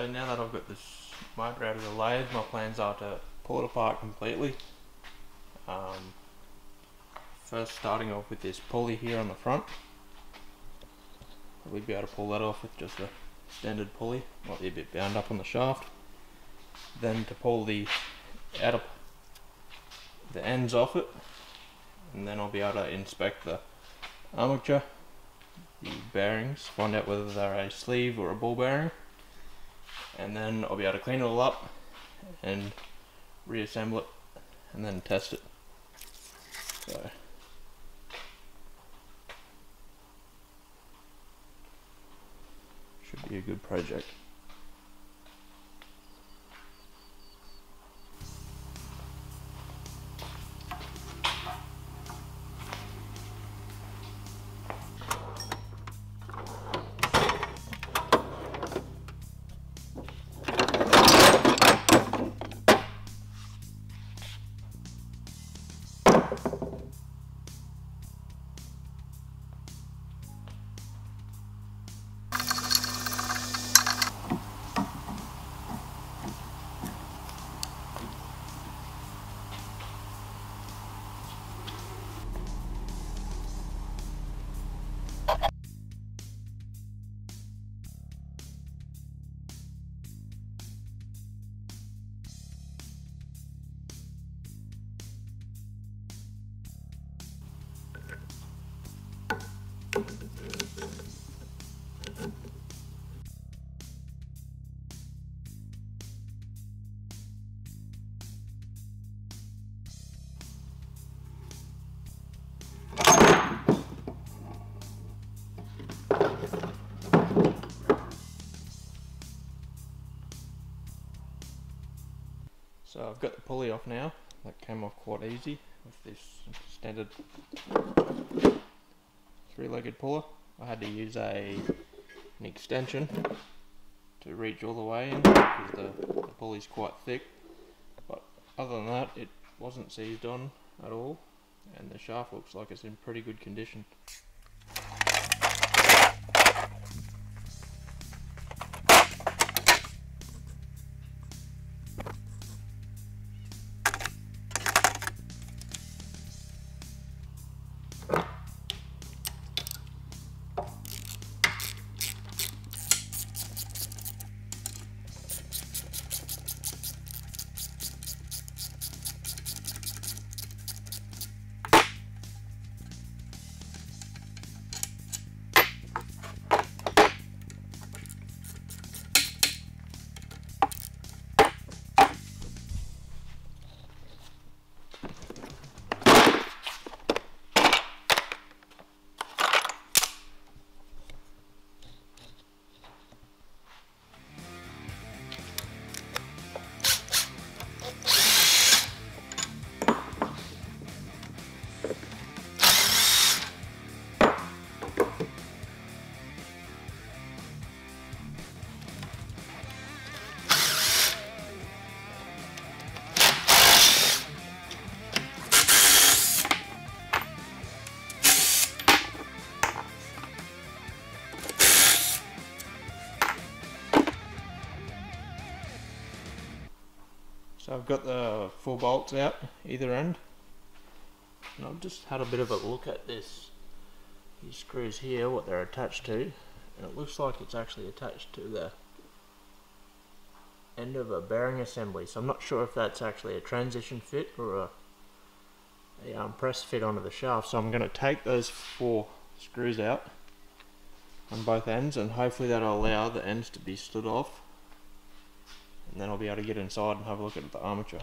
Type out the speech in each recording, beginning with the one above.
So now that I've got this motor out of the my plans are to pull it apart completely. Um, first starting off with this pulley here on the front. Probably be able to pull that off with just a standard pulley, might be a bit bound up on the shaft. Then to pull the outer the ends off it and then I'll be able to inspect the armature, the bearings, find out whether they're a sleeve or a ball bearing and then I'll be able to clean it all up and reassemble it and then test it. So should be a good project. So I've got the pulley off now. That came off quite easy with this standard three-legged puller. I had to use a an extension to reach all the way in because the, the pulley's quite thick. But other than that, it wasn't seized on at all, and the shaft looks like it's in pretty good condition. So I've got the four bolts out either end. And I've just had a bit of a look at this these screws here, what they're attached to. And it looks like it's actually attached to the end of a bearing assembly. So I'm not sure if that's actually a transition fit or a, a um, press fit onto the shaft. So I'm going to take those four screws out on both ends and hopefully that'll allow the ends to be stood off and then I'll be able to get inside and have a look at the armature.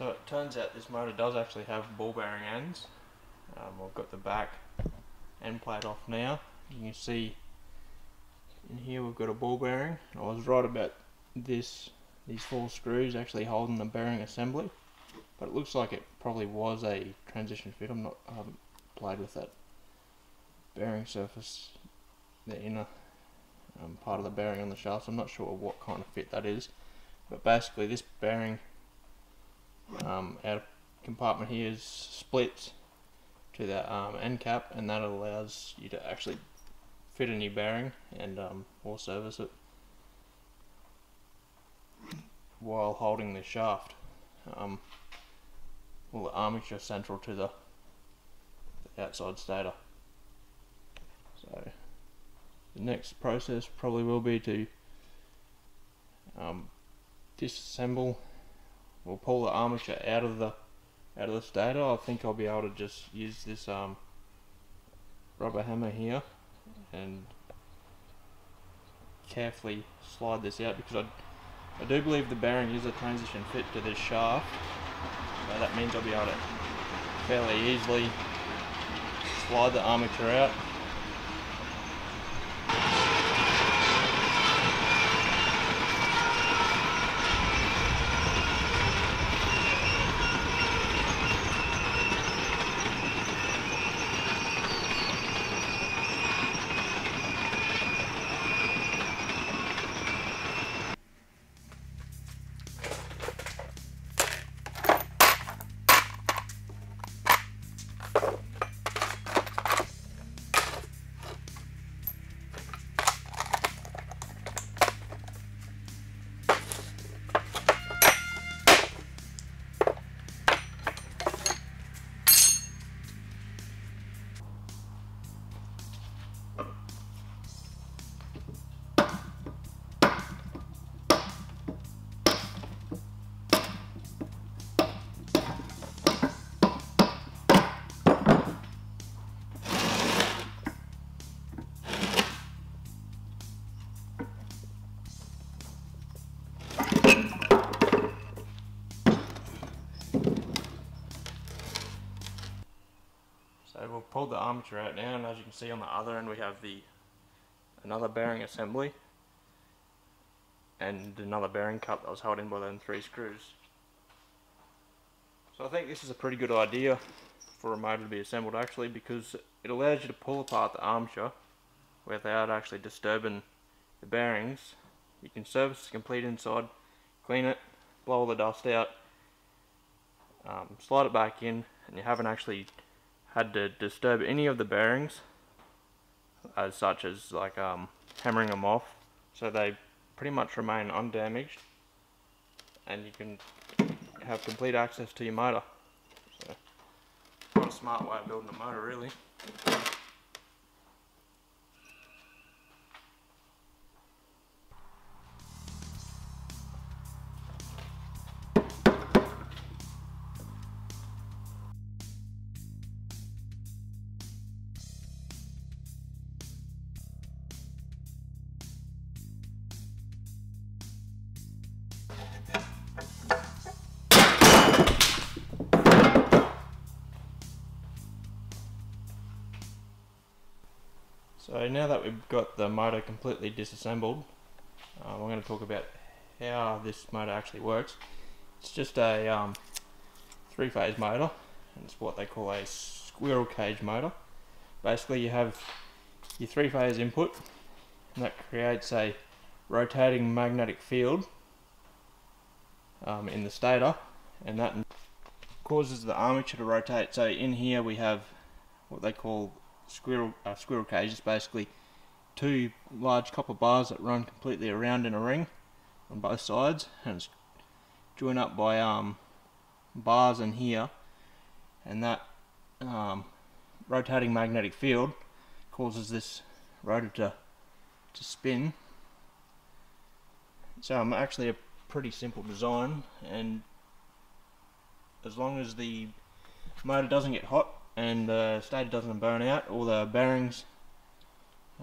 So it turns out this motor does actually have ball bearing ends. Um, I've got the back end plate off now. You can see in here we've got a ball bearing. I was right about this, these four screws actually holding the bearing assembly, but it looks like it probably was a transition fit. I'm not, I haven't played with that bearing surface, the inner um, part of the bearing on the shaft. So I'm not sure what kind of fit that is, but basically this bearing um, out compartment here is split to that um, end cap, and that allows you to actually fit a new bearing and um, or service it while holding the shaft. Um, well, the armature central to the, the outside stator. So the next process probably will be to um, disassemble we'll pull the armature out of the out of the stator. I think I'll be able to just use this um, rubber hammer here and carefully slide this out because I, I do believe the bearing is a transition fit to this shaft so that means I'll be able to fairly easily slide the armature out pulled the armature out now and as you can see on the other end we have the another bearing assembly and another bearing cup that was held in by them three screws. So I think this is a pretty good idea for a motor to be assembled actually because it allows you to pull apart the armature without actually disturbing the bearings. You can service the complete inside, clean it, blow all the dust out, um, slide it back in and you haven't actually had to disturb any of the bearings as such as like um, hammering them off. So they pretty much remain undamaged and you can have complete access to your motor. So quite a smart way of building a motor really So now that we've got the motor completely disassembled, um, I'm going to talk about how this motor actually works. It's just a um, three-phase motor, and it's what they call a squirrel cage motor. Basically, you have your three-phase input, and that creates a rotating magnetic field um, in the stator, and that causes the armature to rotate. So in here we have what they call squirrel uh, squirrel cage is basically two large copper bars that run completely around in a ring on both sides and it's joined up by um, bars in here and that um, rotating magnetic field causes this rotor to, to spin. So I'm actually a pretty simple design and as long as the motor doesn't get hot and the stator doesn't burn out all the bearings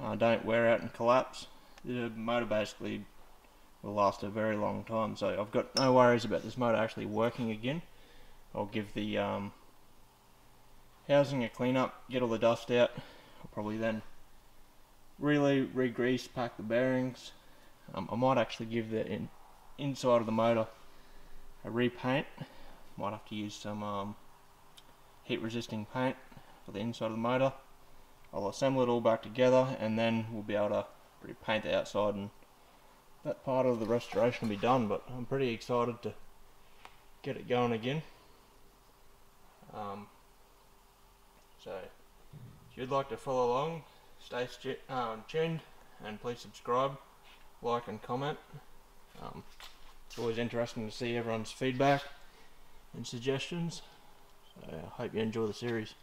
uh, don't wear out and collapse the motor basically will last a very long time so I've got no worries about this motor actually working again I'll give the um, housing a clean up, get all the dust out. I'll probably then really re-grease, pack the bearings. Um, I might actually give the in, inside of the motor a repaint. Might have to use some um, heat resisting paint for the inside of the motor. I'll assemble it all back together and then we'll be able to repaint the outside and that part of the restoration will be done but I'm pretty excited to get it going again. Um, so if you'd like to follow along stay um, tuned and please subscribe, like and comment. Um, it's always interesting to see everyone's feedback and suggestions. I hope you enjoy the series.